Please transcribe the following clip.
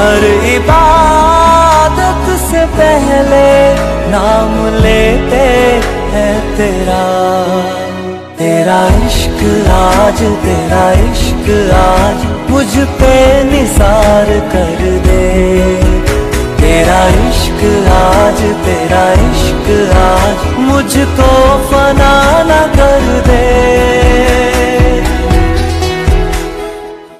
हर इबादत से पहले नाम लेते हैं तेरा। तेरा इश्क आज, तेरा इश्क आज, मुझ पे निसार कर दे। तेरा इश्क आज, तेरा इश्क आज, मुझको फना